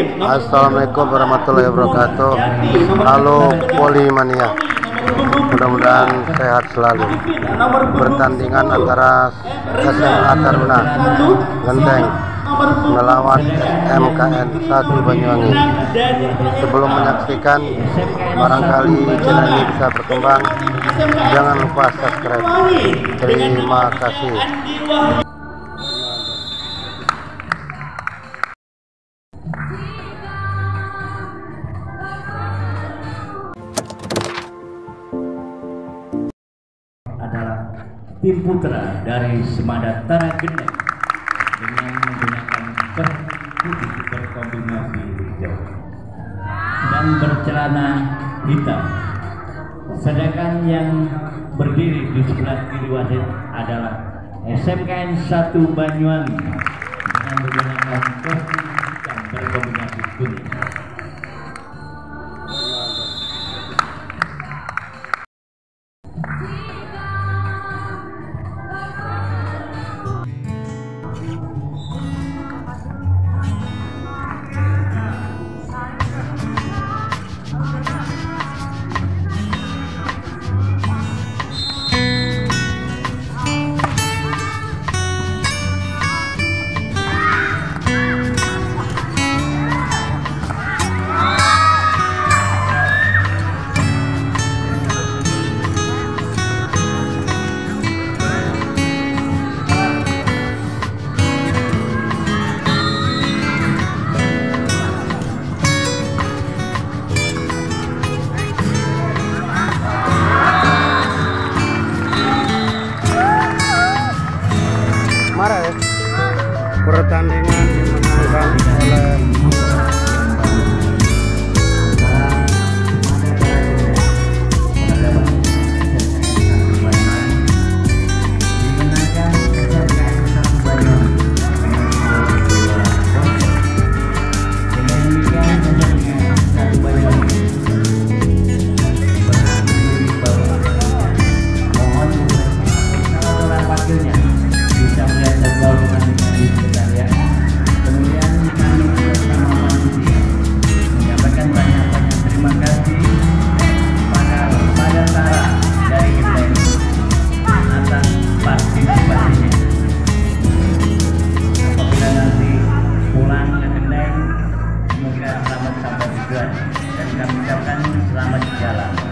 Assalamualaikum warahmatullahi wabarakatuh. Halo Polimania. Mudah-mudahan sehat selalu. Pertandingan antara SMA Taruna Genteng melawan MKN 1 Banyuwangi. Sebelum menyaksikan, barangkali channel ini bisa berkembang. Jangan lupa subscribe. Terima kasih. Adalah tim putra dari Semada Tanah Gendeng dengan menggunakan putih berkombinasi hijau dan bercelana hitam. Sedangkan yang berdiri di sebelah kiri wasit adalah SMKN 1 Banyuwangi dengan menggunakan kostum hitam berkombinasi kuning. marah ya pertandingan dimenangkan oleh Ya, dan kami ucapkan selamat berjalan. jalan